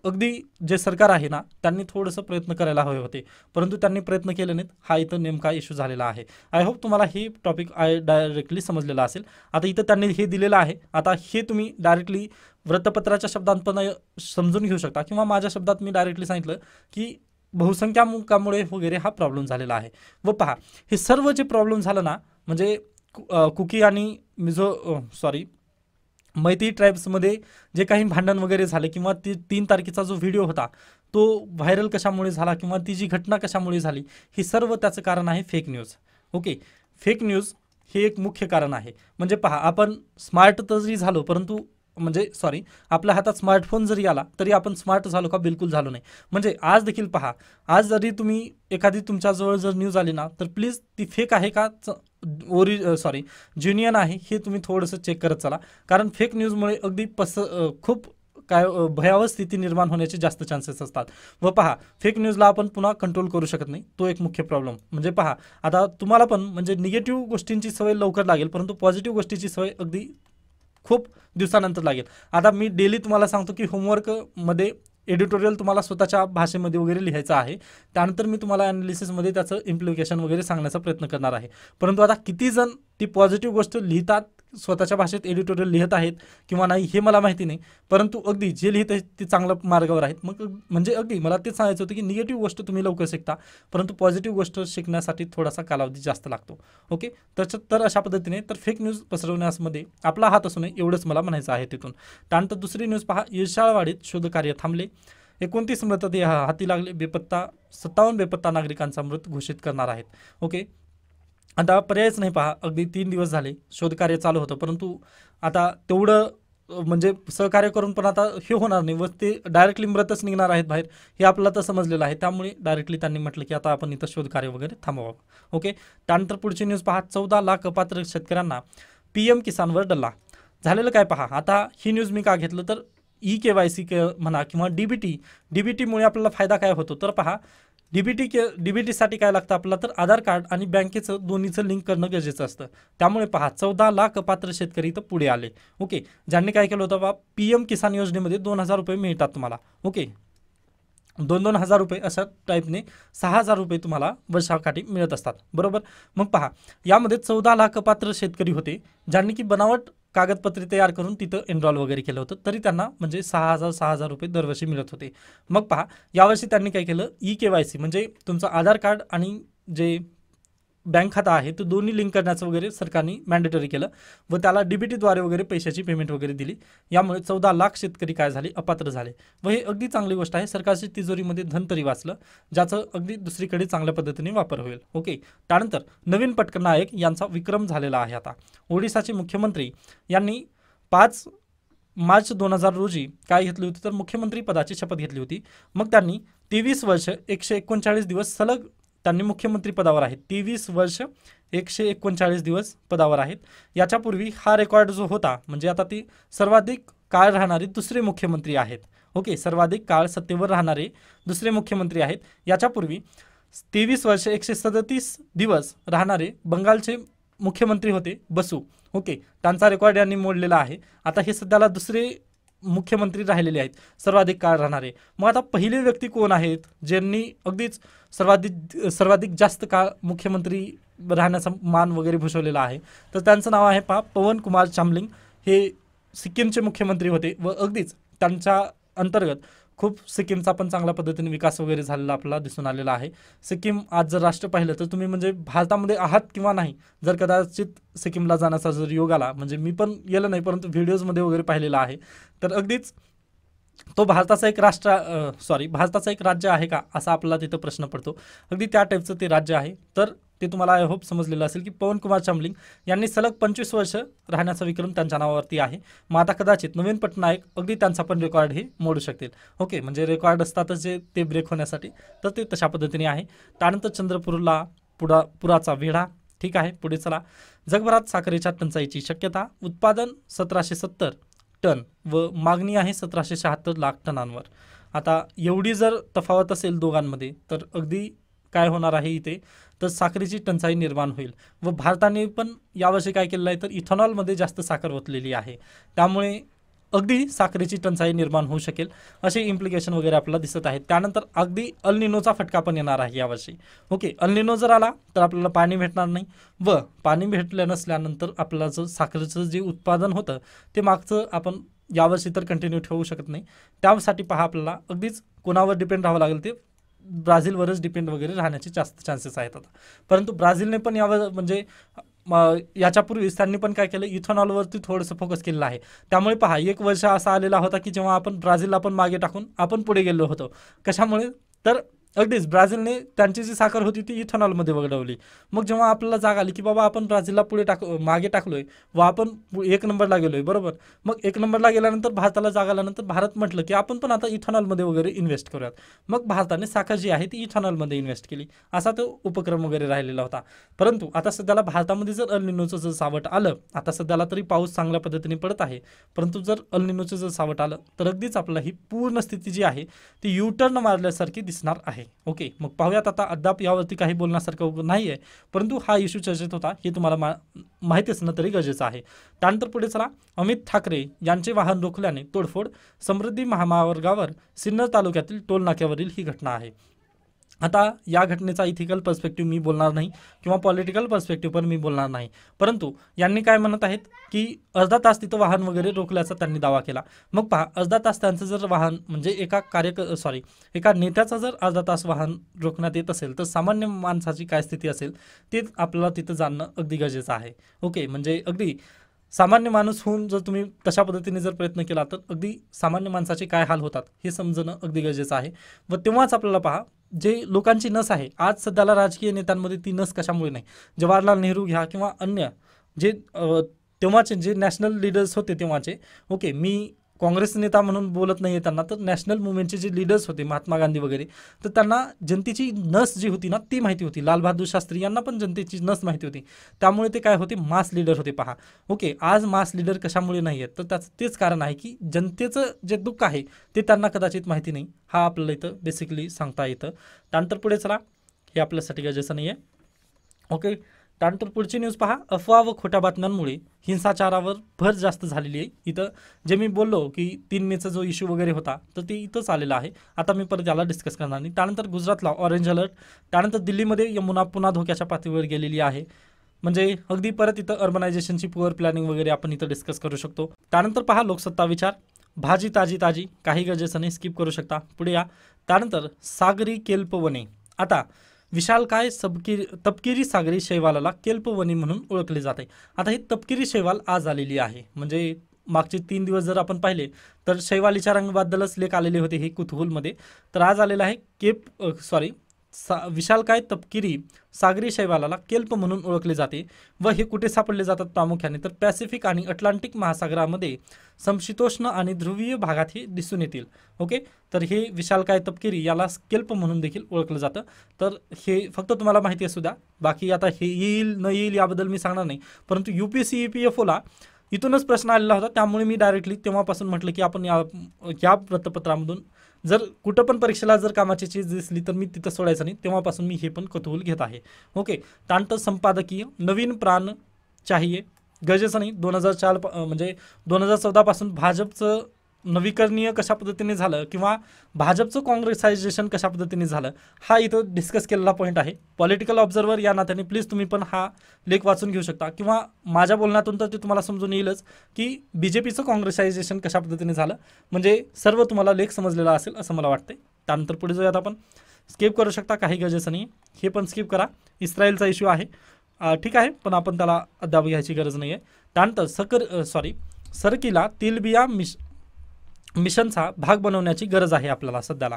S1: अगदी जे सरकार आहे ना त्यांनी थोडंसं प्रयत्न करायला हवे होते. परंतु त्यांनी प्रयत्न केले नाहीत. हा इथं नेमका इश्यू झालेला आहे. आय होप तुम्हाला हे टॉपिक आय डायरेक्टली समजलेलं असेल. आता इथं त्यांनी हे दिलेलं आहे. आता हे तुम्ही डायरेक्टली वृत्तपत्राच्या शब्दात पण समजून घेऊ शकता किंवा माझ्या शब्दात मी डायरेक्टली सांगितलं की बहुसंख्यामुकामुळे वगैरे हा प्रॉब्लेम झालेला आहे. व पहा हे सर्व जे प्रॉब्लेम झालं ना म्हणजे कुकी आणि मिझो सॉरी मैती ट्राईब्समध्ये जे काही भांडण वगैरे झाले किंवा ती तीन तारखेचा जो व्हिडिओ होता तो व्हायरल कशामुळे झाला किंवा ती जी घटना कशामुळे झाली हे सर्व त्याचं कारण आहे fake news okay fake news हे एक मुख्य कारण आहे. म्हणजे पहा आपण स्मार्ट तर जरी झालो परंतु म्हणजे सॉरी आपल्या हातात स्मार्टफोन जरी आला तरी आपण स्मार्ट झालो का बिलकुल झालो नाही. म्हणजे आज देखील पहा आज जरी तुम्ही एखादी तुमच्याजवळ जर न्यूज आली ना तर प्लीज ती फेक आहे का ओरि सॉरी ज्युनियन आहे हे तुम्ही थोडंसं चेक करत चला. कारण फेक न्यूजमुळे अगदी पस खूप काय भयावह स्थिती निर्माण होण्याचे जास्त चान्सेस असतात. व पहा फेक न्यूजला आपण पुन्हा कंट्रोल करू शकत नाही. तो एक मुख्य प्रॉब्लेम म्हणजे पहा आता तुम्हाला पण म्हणजे निगेटिव्ह गोष्टींची सवय लवकर लागेल परंतु पॉझिटिव्ह गोष्टीची सवय अगदी खूप दिवसानंतर लागेल. आता मी डेली तुम्हाला सांगतो की होमवर्कमध्ये एडिटोरियल तुम्हाला स्वतःच्या भाषेमध्ये वगैरे लिहायचं आहे. त्यानंतर मी तुम्हाला ॲनालिसिसमध्ये त्याचं इम्प्लिकेशन वगैरे सांगण्याचा प्रयत्न करणार आहे. परंतु आता किती जण ती पॉझिटिव्ह गोष्ट लिहितात स्वतःच्या भाषेत एडिटोरियल लिहित आहेत किंवा नाही हे मला माहिती नाही. परंतु अगदी जे लिहित आहेत ते चांगल्या मार्गावर आहेत. मग म्हणजे अगदी मला तेच सांगायचं होतं की निगेटिव्ह गोष्ट तुम्ही लवकर शिकता परंतु पॉझिटिव्ह गोष्ट शिकण्यासाठी थोडासा कालावधी जास्त लागतो. ओके? तसं तर अशा पद्धतीने तर फेक न्यूज पसरवण्यामध्ये आपला हात असू नये एवढंच मला म्हणायचं आहे तिथून. त्यानंतर दुसरी न्यूज पहा येशाळवाडीत शोधकार्य थांबले. एकोणतीस मृतदेह हाती लागले. बेपत्ता सत्तावन्न बेपत्ता नागरिकांचा मृत घोषित करणार आहेत. ओके? आता पर्यायच नाही पहा. अगदी तीन दिवस झाले शोधकार्य चालू होतं. परंतु आता तेवढं म्हणजे सहकार्य करून पण आता हे होणार नाही. व ते डायरेक्टली मृतच निघणार आहेत बाहेर. हे आपल्याला तर समजलेलं आहे. त्यामुळे डायरेक्टली त्यांनी म्हटलं की आता आपण इथं शोधकार्य वगैरे थांबवावं. ओके त्यानंतर पुढची न्यूज पहा. चौदा लाख अपात्र शेतकऱ्यांना पी एम किसानवर डल्ला. झालेलं काय पहा? आता ही न्यूज मी का घेतलं? तर ई के वाय सी के म्हणा किंवा D B T D B टीमुळे आपल्याला फायदा काय होतो? तर पहा डी बी टी के डी बी टीसाठी काय लागतं आपल्याला तर आधार कार्ड आणि बँकेचं दोन्हीचं लिंक करणं गरजेचं असतं. त्यामुळे पहा चौदा लाख पात्र शेतकरी इथं पुढे आले. ओके ज्यांनी काय केलं होतं बा पी एम किसान योजनेमध्ये दोन हजार रुपये मिळतात तुम्हाला. ओके दोन दोन हजार रुपये अशा टाईपने सहा हजार रुपये तुम्हाला वर्षाकाठी मिळत असतात. बरोबर? मग पहा यामध्ये चौदा लाख पात्र शेतकरी होते ज्यांनी की बनावट कागदपत्रे तयार करून तिथं एनरॉल वगैरे केलं होतं. तरी त्यांना म्हणजे सहा हजार सहा हजार रुपये दरवर्षी मिळत होते. मग पहा यावर्षी त्यांनी काय केलं? ई के वाय सी म्हणजे तुमचं आधार कार्ड आणि जे बँक खाता आहे तो दोन्ही लिंक करण्याचं वगैरे सरकारने मॅन्डेटरी केलं व त्याला डी बी टीद्वारे वगैरे पैशाची पेमेंट वगैरे दिली. यामुळे चौदा लाख शेतकरी काय झाले? अपात्र झाले. व हे अगदी चांगली गोष्ट आहे सरकारची तिजोरीमध्ये धन तरी वाचलं ज्याचं अगदी दुसरीकडे चांगल्या पद्धतीने वापर होईल. ओके? त्यानंतर नवीन पटकनायक यांचा विक्रम झालेला आहे आता. ओडिसाचे मुख्यमंत्री यांनी पाच मार्च दोन हजार रोजी काय घेतली होती? तर मुख्यमंत्री पदाची शपथ घेतली होती. मग त्यांनी तेवीस वर्ष एकशे एकोणचाळीस दिवस सलग त्यांनी मुख्यमंत्री पदावर आहेत. तेवीस वर्ष एकशे एकोणचाळीस दिवस पदावर आहेत. याच्यापूर्वी हा रेकॉर्ड जो होता म्हणजे आता ती सर्वाधिक काळ राहणारे दुसरे मुख्यमंत्री आहेत. ओके सर्वाधिक काळ सत्तेवर राहणारे दुसरे मुख्यमंत्री आहेत. याच्यापूर्वी तेवीस वर्ष एकशे सदतीस दिवस राहणारे बंगालचे मुख्यमंत्री होते बसू. ओके त्यांचा रेकॉर्ड यांनी मोडलेला आहे. आता हे सध्याला दुसरे मुख्यमंत्री राहिलेले आहेत सर्वाधिक काळ राहणारे. मग आता पहिले व्यक्ती कोण आहेत ज्यांनी अगदीच सर्वाधिक सर्वाधिक जास्त काळ मुख्यमंत्री राहण्याचा मान वगैरे भूषवलेला आहे? तर त्यांचं नाव आहे पहा पवन कुमार चामलिंग. हे सिक्कीमचे मुख्यमंत्री होते व अगदीच त्यांच्या अंतर्गत खूप सिक्कीमचा पण चांगल्या पद्धतीने विकास वगैरे झालेला आपला दिसून आलेला आहे. सिक्कीम आज जर राष्ट्र पाहिलं तर तुम्ही म्हणजे भारतामध्ये आहात किंवा नाही जर कदाचित सिक्कीमला जाण्याचा जर योग आला म्हणजे मी पण गेलं नाही परंतु व्हिडिओजमध्ये वगैरे पाहिलेला आहे. तर अगदीच तो भारताचा एक राष्ट्र सॉरी भारताचा एक राज्य आहे का असा आपला तिथं प्रश्न पडतो. अगदी त्या टाईपचं ते राज्य आहे. तर ते तुम्हाला आय होप समजलेलं असेल की पवन कुमार चामलिंग यांनी सलग पंचवीस वर्ष राहण्याचा विक्रम त्यांच्या नावावरती आहे. मग आता कदाचित नवीन पटनायक अगदी त्यांचा पण रेकॉर्ड हे मोडू शकतील. ओके म्हणजे रेकॉर्ड असतातच जे ते ब्रेक होण्यासाठी तर ते तशा पद्धतीने आहे. त्यानंतर चंद्रपूरला पुरा पुराचा वेढा ठीक आहे पुढे चला. जगभरात साखरेच्या टंचाईची शक्यता उत्पादन सतराशे सत्तर टन व मागणी आहे सतराशे शहात्तर लाख टनांवर. आता एवढी जर तफावत असेल दोघांमध्ये तर अगदी काय होणार आहे इथे? तर साखरेची टंचाई निर्माण होईल. व भारताने पण यावर्षी काय केलेलं आहे? तर इथेनॉलमध्ये जास्त साखर ओतलेली आहे. त्यामुळे अगदी साखरेची टंचाई निर्माण होऊ शकेल असे इम्प्लिकेशन वगैरे आपल्याला दिसत आहेत. त्यानंतर अगदी अल्निनोचा फटका पण येणार आहे यावर्षी. ओके अल्निनो जर आला तर आपल्याला पाणी भेटणार नाही. व पाणी भेटलं नसल्यानंतर आपल्याला जर साखरेचं जे उत्पादन होतं ते मागचं आपण यावर्षी तर कंटिन्यू ठेवू शकत नाही. त्यासाठी पहा आपल्याला अगदीच कोणावर डिपेंड राहावं लागेल ते ब्राझीलवरच डिपेंड वगैरे राहण्याचे जास्त चान्सेस आहेत आता. परंतु ब्राझीलने पण यावर म्हणजे याच्यापूर्वीच त्यांनी पण काय केलं इथॉनॉलवरती थोडंसं फोकस केलेलं आहे. त्यामुळे पहा एक वर्ष असा आलेला होता की जेव्हा आपण ब्राझीलला पण मागे टाकून आपण पुढे गेलो होतो. कशामुळे? तर अगदीच ब्राझीलने त्यांची जी साखर होती ती इथेनॉलमध्ये वगळवली. मग जेव्हा आपल्याला जाग आली की बाबा आपण ब्राझीलला पुढे टाक मागे टाकलोय व आपण एक नंबरला गेलोय बरोबर? मग एक नंबरला गेल्यानंतर भारताला जाग आल्यानंतर भारत म्हटलं की आपण पण आता इथेनॉलमध्ये वगैरे इन्व्हेस्ट करूयात. मग भारताने साखर जी आहे ती इथेनॉलमध्ये इन्व्हेस्ट केली. असा तो उपक्रम वगैरे राहिलेला होता. परंतु आता सध्याला भारतामध्ये जर अल्निनोचं जर सावट आलं आता सध्याला तरी पाऊस चांगल्या पद्धतीने पडत आहे. परंतु जर अल्निनोचं जर सावट आलं तर अगदीच आपल्याला ही पूर्ण स्थिती जी आहे ती युटर्न मारल्यासारखी दिसणार आहे. आहे. ओके मग पाहूयात आता अद्याप यावरती काही बोलण्यासारखं नाही आहे परंतु हा इश्यू चर्चेत होता हे तुम्हाला मा माहिती असणं तरी गरजेचं आहे. त्यानंतर पुढे चला अमित ठाकरे यांचे वाहन रोखल्याने तोडफोड समृद्धी महामार्गावर सिन्नर तालुक्यातील टोल नाक्यावरील ही घटना आहे. आता या घटनेचा इथिकल पर्स्पेक्टिव्ह मी बोलणार नाही किंवा पॉलिटिकल पर्स्पेक्टिव्ह पण मी बोलणार नाही. परंतु यांनी काय म्हणत आहेत की अर्धा तास तिथं वाहन वगैरे रोखल्याचा त्यांनी दावा केला. मग पहा अर्धा तास त्यांचं जर वाहन म्हणजे एका कार्यक सॉरी एका नेत्याचा जर अर्धा तास वाहन रोखण्यात येत असेल तर सामान्य माणसाची काय स्थिती असेल ते आपल्याला तिथं जाणणं अगदी गरजेचं आहे. ओके म्हणजे अगदी सामान्य माणूस होऊन जर तुम्ही तशा पद्धतीने जर प्रयत्न केला तर अगदी सामान्य माणसाचे काय हाल होतात हे समजणं अगदी गरजेचं आहे. व तेव्हाच आपल्याला पहा जे लोकांची नस आहे आज सध्याला राजकीय नेत्यांमध्ये ती नस कशामुळे नाही? जवाहरलाल नेहरू घ्या किंवा अन्य जे तेव्हाचे जे नॅशनल लिडर्स होते तेव्हाचे ओके मी काँग्रेस नेता म्हणून बोलत नाही आहे त्यांना तर नॅशनल मुवमेंटचे जे लिडर्स होते महात्मा गांधी वगैरे तर त्यांना जनतेची नस जी होती ना ती माहिती होती. लालबहादूर शास्त्री यांना पण जनतेची नस माहिती होती. त्यामुळे ते काय होते? मास लीडर होते पहा. ओके आज मास लीडर कशामुळे नाही आहेत तर त्याचं तेच कारण आहे की जनतेचं जे दुःख आहे ते त्यांना कदाचित माहिती नाही. हा आपल्याला इथं बेसिकली सांगता येतं. त्यानंतर पुढे चला. हे आपल्यासाठी गरजेचं नाही आहे ओके? त्यानंतर पुढची न्यूज पहा. अफवा व खोट्या बातम्यांमुळे हिंसाचारावर भर जास्त झालेली आहे. इथं जे मी बोललो की तीन मेचा जो इश्यू वगैरे होता तर ते इथंच आलेला आहे. आता मी परत याला डिस्कस करणार नाही. त्यानंतर गुजरातला ऑरेंज अलर्ट त्यानंतर दिल्लीमध्ये यमुना पुन्हा धोक्याच्या पातळीवर गेलेली आहे. म्हणजे अगदी परत इथं अर्बनायझेशनची पुअर प्लॅनिंग वगैरे आपण इथं डिस्कस करू शकतो. त्यानंतर पहा लोकसत्ता विचार. भाजी ताजी ताजी काही गरजेचं नाही स्किप करू शकता. पुढे या. त्यानंतर सागरी केल्पवने. आता विशालकाय सबकिरी तपकिरी सागरी शैवालाला केल्पवनी म्हणून ओळखले जाते. आता ही तपकिरी शैवाल आज आलेली आहे. म्हणजे मागचे तीन दिवस जर आपण पाहिले तर शैवालीच्या रंगबद्दलच लेख आलेले होते हे कुतूहलमध्ये. तर आज आलेलं आहे केप सॉरी सा विशालकाय तपकिरी सागरी शैवालाला केल्प म्हणून ओळखले जाते व हे कुठे सापडले जातात प्रामुख्याने तर पॅसिफिक आणि अटलांटिक महासागरामध्ये समशीतोष्ण आणि ध्रुवीय भागात हे दिसून येतील. ओके? तर हे विशालकाय तपकिरी याला केल्प म्हणून देखील ओळखलं जातं. तर हे फक्त तुम्हाला माहिती असू द्या. बाकी आता हे येईल न येईल याबद्दल मी सांगणार नाही. परंतु U P C E P F ओला इथूनच प्रश्न आलेला होता. त्यामुळे मी डायरेक्टली तेव्हापासून म्हटलं की आपण या या वृत्तपत्रामधून जर कुठं पण परीक्षेला जर कामाची चीज दिसली तर मी तिथं सोडायचं नाही. तेव्हापासून मी हे पण कौतूहल घेत आहे. ओके. तांट संपादकीय नवीन प्राण चाहिये गरजेचं नाही. दोन हजार चार म्हणजे दोन हजार चौदापासून भाजपचं नवीकरणीय कशा पद्धतीने झालं किंवा भाजपचं काँग्रेसायझेशन कशा पद्धतीने झालं हा इथं डिस्कस केलेला पॉईंट आहे. पॉलिटिकल ऑब्झर्वर या नात्याने प्लीज तुम्ही पण हा लेख वाचून घेऊ शकता. किंवा माझ्या बोलण्यातून तर ते तुम्हाला समजून येईलच की बी जे पीचं काँग्रेसायझेशन कशा पद्धतीने झालं म्हणजे सर्व तुम्हाला लेख समजलेला असेल असं मला वाटते त्यानंतर पुढे जाऊयात आपण. स्किप करू शकता काही गरजेचं नाही हे पण स्किप करा. इस्रायलचा इश्यू आहे. ठीक आहे पण आपण त्याला अद्याप घ्यायची गरज नाही आहे त्यानंतर सकर सॉरी सरकीला तेलबिया मिश मिशनचा भाग बनवण्याची गरज आहे आपल्याला सध्याला.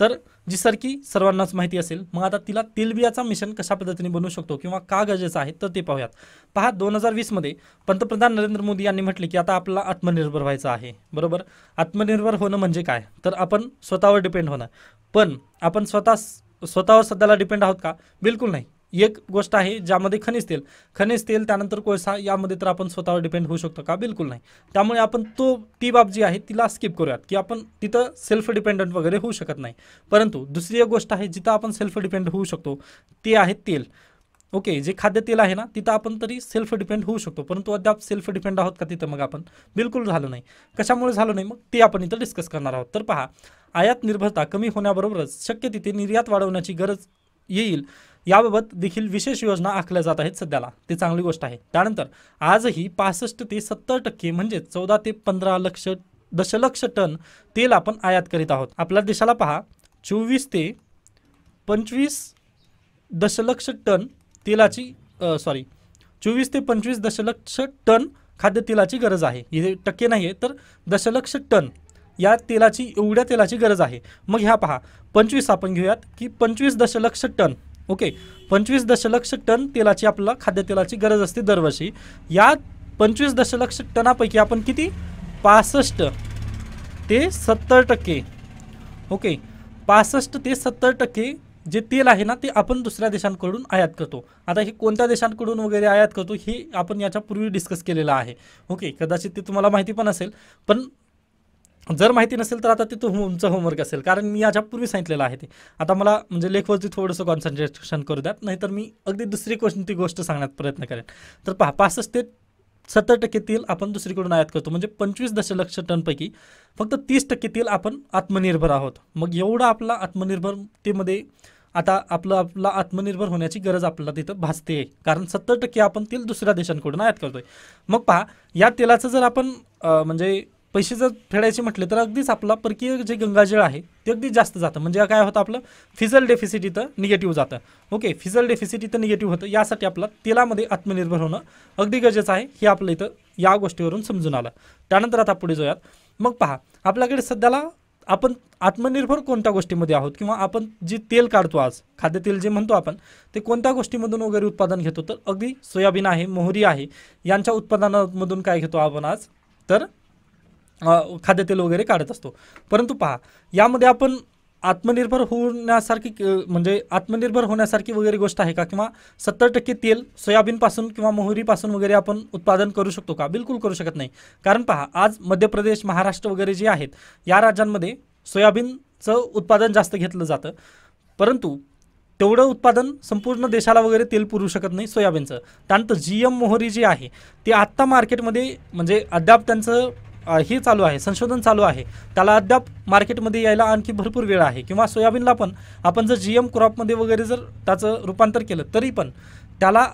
S1: तर जी सरकी सर्वांनाच माहिती असेल मग आता तिला तेलबियाचा मिशन कशा पद्धतीने बनवू शकतो किंवा का गरजेचं आहे तर ते पाहूयात. पहा दोन हजार वीसमध्ये पंतप्रधान नरेंद्र मोदी यांनी म्हटले की आता आपला आत्मनिर्भर व्हायचं आहे बरोबर? आत्मनिर्भर होणं म्हणजे काय? तर आपण स्वतःवर डिपेंड होणं. पण आपण स्वतः स्वतःवर सध्याला डिपेंड आहोत का? बिलकुल नाही. एक गोष्ट आहे ज्यामध्ये खनिज तेल. खनिज तेल त्यानंतर कोळसा यामध्ये तर आपण स्वतःवर डिपेंड होऊ शकतो का? बिलकुल नाही. त्यामुळे आपण तो ती बाब जी आहे तिला स्किप करूयात की आपण तिथं सेल्फ डिपेंडंट वगैरे होऊ शकत नाही. परंतु दुसरी एक गोष्ट आहे जिथं आपण सेल्फ डिपेंड होऊ शकतो ते आहे तेल. ओके जे खाद्यतेल आहे ना तिथं आपण तरी सेल्फ डिपेंड होऊ शकतो. परंतु अद्याप सेल्फ डिपेंड आहोत का तिथं मग आपण? बिलकुल झालो नाही. कशामुळे झालं नाही मग? ते आपण इथं डिस्कस करणार आहोत. तर पहा आयात निर्भरता कमी होण्याबरोबरच शक्य तिथे निर्यात वाढवण्याची गरज येईल. याबाबत देखील विशेष योजना आखल्या जात आहेत सध्याला. ती चांगली गोष्ट आहे. त्यानंतर आजही पासष्ट ते सत्तर टक्के म्हणजे चौदा ते पंधरा लक्ष दशलक्ष टन तेल आपण आयात करीत आहोत. आपल्या देशाला पहा चोवीस ते पंचवीस दशलक्ष टन तेलाची सॉरी चोवीस ते पंचवीस दशलक्ष टन खाद्यतेलाची गरज आहे. हे टक्के नाही आहे तर दशलक्ष टन या तेलाची एवढ्या तेलाची गरज आहे. मग ह्या पहा पंचवीस आपण घेऊयात की पंचवीस दशलक्ष टन ओके पंचवीस दशलक्ष टन तेलाची आपल्याला खाद्यतेलाची गरज असते दरवर्षी. या पंचवीस दशलक्ष टनापैकी आपण किती? पासष्ट ते सत्तर टक्के. ओके पासष्ट ते सत्तर टक्के जे तेल आहे ना ते आपण दुसऱ्या देशांकडून आयात करतो. आता हे कोणत्या देशांकडून वगैरे आयात करतो हे आपण याच्यापूर्वी डिस्कस केलेलं आहे. ओके कदाचित ते तुम्हाला माहिती पण असेल पण जर माहिती नसेल तर आता ते तुमचं होमवर्क असेल. कारण मी याच्यापूर्वी सांगितलेलं आहे ते. आता मला म्हणजे लेखवरती थोडंसं कॉन्सन्ट्रेशन करू द्यात नाहीतर मी अगदी दुसरी कोणती गोष्ट सांगण्यात प्रयत्न करेन. तर पहा पासष्ट ते सत्तर टक्के तेल आपण दुसरीकडून आयात करतो. म्हणजे पंचवीस दशलक्ष टनपैकी फक्त तीस टक्के तेल आपण आत्मनिर्भर आहोत. मग एवढं आपला आत्मनिर्भरतेमध्ये आता आपलं आपला आत्मनिर्भर होण्याची गरज आपल्याला तिथं भासते. कारण सत्तर टक्के आपण तेल दुसऱ्या देशांकडून आयात करतोय. मग पहा या तेलाचं जर आपण म्हणजे पैसे जर फेडायचे म्हटले तर अगदीच आपला परकीय जे गंगाजळ आहे ते अगदी जास्त जातं. म्हणजे काय होतं आपलं? फिजल डेफिसिट इथं निगेटिव्ह जातं. ओके फिजल डेफिसिट इथं निगेटिव्ह होतं. यासाठी आपला तेलामध्ये आत्मनिर्भर होणं अगदी गरजेचं आहे. हे आपलं इथं या गोष्टीवरून समजून आलं. त्यानंतर आता पुढे जाऊयात. मग पहा आपल्याकडे सध्याला आपण आत्मनिर्भर कोणत्या गोष्टीमध्ये आहोत? किंवा आपण जे तेल काढतो आज खाद्यतेल जे म्हणतो आपण ते कोणत्या गोष्टीमधून वगैरे उत्पादन घेतो? तर अगदी सोयाबीन आहे मोहरी आहे. यांच्या उत्पादनामधून काय घेतो आपण आज? तर खाद्यतेल वगैरे काढत असतो. परंतु पहा यामध्ये आपण आत्मनिर्भर होण्यासारखी म्हणजे आत्मनिर्भर होण्यासारखी वगैरे गोष्ट आहे का? किंवा सत्तर टक्के तेल सोयाबीनपासून किंवा मोहरीपासून वगैरे आपण उत्पादन करू शकतो का? बिलकुल करू शकत नाही. कारण पहा आज मध्य प्रदेश महाराष्ट्र वगैरे जे आहेत या राज्यांमध्ये सोयाबीनचं उत्पादन जास्त घेतलं जातं. परंतु तेवढं उत्पादन संपूर्ण देशाला वगैरे तेल पुरू शकत नाही सोयाबीनचं. त्यानंतर जी एम मोहरी जी आहे ती आत्ता मार्केटमध्ये म्हणजे अद्याप त्यांचं हे चालू आहे संशोधन चालू आहे. त्याला अद्याप मार्केटमध्ये यायला आणखी भरपूर वेळ आहे. किंवा सोयाबीनला पण आपण जर जी एम क्रॉपमध्ये वगैरे जर त्याचं रूपांतर केलं तरी पण त्याला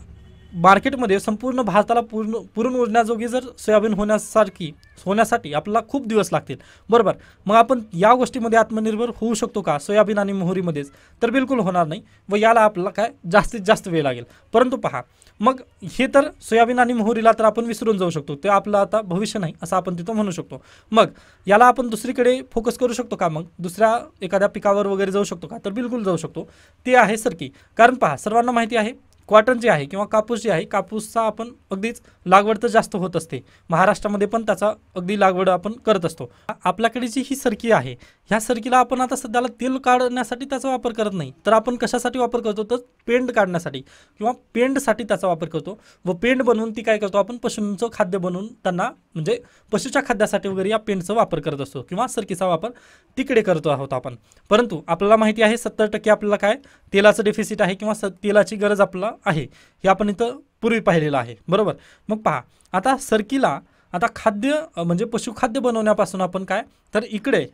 S1: मार्केटमध्ये संपूर्ण भारताला पूर्ण पुरून उरण्याजोगी जर सोयाबीन होण्यासारखी होण्यासाठी आपल्याला खूप दिवस लागतील. बरोबर? मग आपण या गोष्टीमध्ये आत्मनिर्भर होऊ शकतो का? सोयाबीन आणि मोहरीमध्येच? तर बिलकुल होणार नाही व याला आपल्याला काय जास्तीत जास्त वेळ लागेल. परंतु पहा मग हे तर सोयाबीन आणि मोहरीला तर आपण विसरून जाऊ शकतो. ते आपलं आता भविष्य नाही असं आपण तिथं म्हणू शकतो. मग याला आपण दुसरीकडे फोकस करू शकतो का मग? दुसऱ्या एखाद्या पिकावर वगैरे जाऊ शकतो का? तर बिलकुल जाऊ शकतो. ते आहे सरकी. कारण पहा सर्वांना माहिती आहे कॉटन जे आहे किंवा कापूस जे आहे कापूसचा आपण अगदीच लागवड तर जास्त होत असते. महाराष्ट्रामध्ये पण त्याचा अगदी लागवड आपण करत असतो. आपल्याकडे जी ही सरकी आहे ह्या सरकीला आपण आता सध्याला तेल काढण्यासाठी त्याचा वापर करत नाही. तर आपण कशासाठी वापर करतो? तर पेंड काढण्यासाठी किंवा पेंडसाठी त्याचा वापर करतो व पेंड बनवून ती काय करतो? आपण पशूंचं खाद्य बनवून त्यांना म्हणजे पशूच्या खाद्यासाठी वगैरे या पेंडचा वापर करत असतो किंवा सरकीचा वापर तिकडे करतो आहोत आपण. परंतु आपल्याला माहिती आहे सत्तर टक्के आपल्याला काय? तेलाचं डेफिसिट आहे किंवा स तेलाची गरज आपल्याला आहे. हे आपण इथं पूर्वी पाहिलेलं आहे. बरोबर? मग पहा आता सरकीला आता खाद्य म्हणजे पशुखाद्य बनवण्यापासून आपण काय? तर इकडे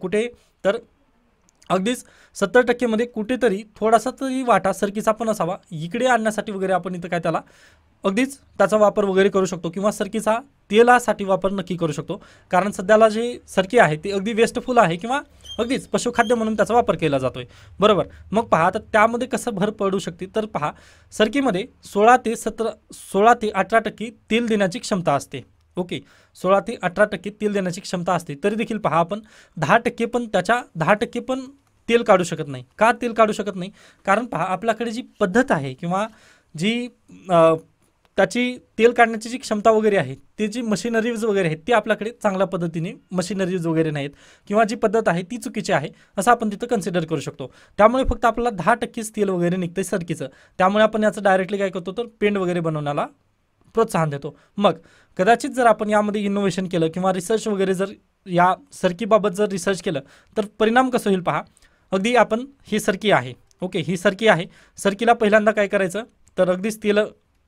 S1: कुठे? तर अगदीच सत्तर टक्केमध्ये कुठेतरी थोडासा तरी वाटा सरकीचा पण असावा. इकडे आणण्यासाठी वगैरे आपण इथं काय त्याला अगदीच त्याचा वापर वगैरे करू शकतो किंवा सरकीचा तेलासाठी वापर नक्की करू शकतो. कारण सध्याला जे सरकी आहे ते अगदी वेस्टफुल आहे किंवा अगदीच पशुखाद्य म्हणून त्याचा वापर केला जातोय. बरोबर. मग पहा तर त्यामध्ये कसं भर पडू शकते? तर पहा सरकीमध्ये सोळा ते सतरा सोळा ते अठरा टक्के तेल देण्याची क्षमता असते. ओके. सोळा ते अठरा टक्के तेल देण्याची क्षमता असते. तरी देखील पहा आपण दहा टक्के पण त्याच्या दहा टक्के पण तेल काढू शकत नाही. का तेल काढू शकत नाही? कारण पहा आपल्याकडे जी पद्धत आहे किंवा जी त्याची तेल काढण्याची जी क्षमता वगैरे आहे ती जी मशिनरीज वगैरे आहेत ती आपल्याकडे चांगल्या पद्धतीने मशिनरीज वगैरे नाहीत किंवा जी पद्धत आहे ती चुकीची आहे असं आपण तिथं कन्सिडर करू शकतो. त्यामुळे फक्त आपल्याला दहा टक्केच तेल वगैरे निघतं सरकीचं. त्यामुळे आपण याचं डायरेक्टली काय करतो तर पेंट वगैरे बनवण्याला प्रोत्साहन देतो. मग कदाचित जर आपण यामध्ये इनोव्हेशन केलं किंवा रिसर्च वगैरे जर या सरकीबाबत जर रिसर्च केलं तर परिणाम कसं होईल पहा? अगदी आपण ही सरकी आहे. ओके ही सरकी आहे. सरकीला पहिल्यांदा काय करायचं? तर अगदीच तेल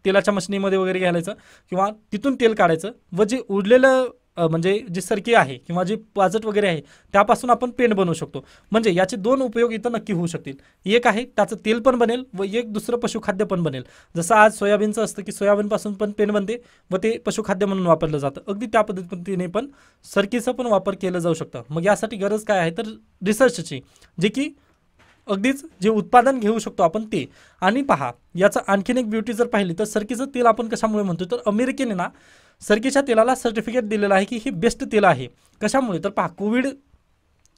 S1: तेलाच्या मशिनीमध्ये वगैरे घालायचं किंवा तिथून तेल काढायचं व जे उरलेलं म्हणजे जी सरकी आहे किंवा जी पाजट वगैरे आहे त्यापासून आपण पेंट बनवू शकतो. म्हणजे याचे दोन उपयोग इथं नक्की होऊ शकतील. एक आहे त्याचं तेल पण बनेल व एक दुसरं पशुखाद्य पण बनेल. जसं आज सोयाबीनचं असतं की सोयाबीनपासून पण पेंट बनते व ते पशुखाद्य म्हणून वापरलं जातं. अगदी त्या पद्धतीने पण सरकीचा पण वापर केलं जाऊ शकतं. मग यासाठी गरज काय आहे? तर रिसर्चची जे की अगदीच जे उत्पादन घेऊ शकतो आपण ते. आणि पहा याचं आणखीन एक ब्युटी जर पाहिली तर सरकीचं तेल आपण कशामुळे म्हणतो तर अमेरिकेने ना सरकीच्या तेलाला सर्टिफिकेट दिलेलं आहे की हे बेस्ट तेल आहे. कशामुळे? तर पहा कोविड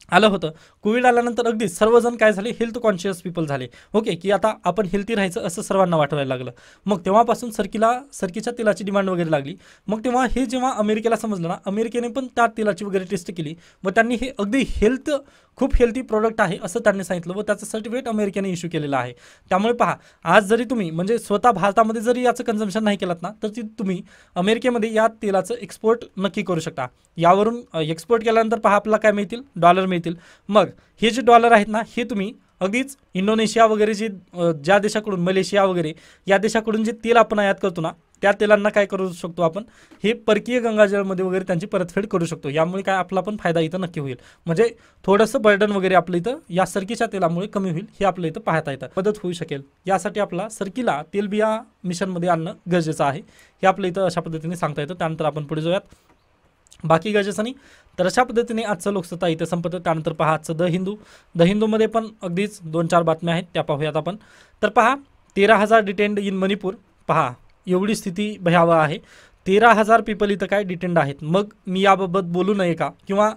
S1: आलं होतं. कोविड आल्यानंतर अगदी सर्वजण काय झाले? हेल्थ कॉन्शियस पीपल झाले. ओके की आता आपण हेल्थी राहायचं असं सर्वांना वाटायला लागलं. मग तेव्हापासून सरकीला सरकीच्या तेलाची डिमांड वगैरे लागली. मग तेव्हा हे जेव्हा अमेरिकेला समजलं ना अमेरिकेने पण त्या तेलाची वगैरे टेस्ट केली. व त्यांनी हे अगदी हेल्थ खूप हेल्थी प्रोडक्ट आहे असं त्यांनी सांगितलं. व त्याचं सर्टिफिकेट अमेरिकेने इश्यू केलेलं आहे. त्यामुळे पहा आज जरी तुम्ही म्हणजे स्वतः भारतामध्ये जरी याचं कन्झम्शन नाही केलात ना तर ती तुम्ही अमेरिकेमध्ये या तेलाचं एक्सपोर्ट नक्की करू शकता. यावरून एक्सपोर्ट केल्यानंतर पहा आपल्याला काय मिळतील? डॉलर मिळतील. मग हे जे डॉलर आहेत ना हे तुम्ही अगदीच इंडोनेशिया वगैरे जे ज्या देशाकडून मलेशिया वगैरे या देशाकडून जे तेल आपण आयात करतो ना त्या तेलांना काय करू शकतो आपण? हे परकीय गंगाजळमध्ये वगैरे त्यांची परतफेड करू शकतो. यामुळे काय आपला पण फायदा इथं नक्की होईल. म्हणजे थोडंसं बर्डन वगैरे आपलं इथं या सरकीच्या तेलामुळे कमी होईल हे आपलं इथं पाहता येतं. मदत होऊ शकेल. यासाठी आपला सरकीला तेलबिया मिशनमध्ये आणणं गरजेचं आहे. हे आपलं इथं अशा पद्धतीने सांगता येतं. त्यानंतर आपण पुढे जाऊयात. बाकी गरजेचं नाही. तर अशा पद्धतीने आजचं लोकसत्ता इथं संपतं. त्यानंतर पहा आजचं द हिंदू. द हिंदूमध्ये पण अगदीच दोन चार बातम्या आहेत त्या पाहूयात आपण. तर पहा तेरा हजार डिटेंड इन मणिपूर. पहा एवढी स्थिती भयावह आहे. तेरा हजार पीपल इथं काय डिटेंड आहेत? मग मी याबाबत बोलू नये का? किंवा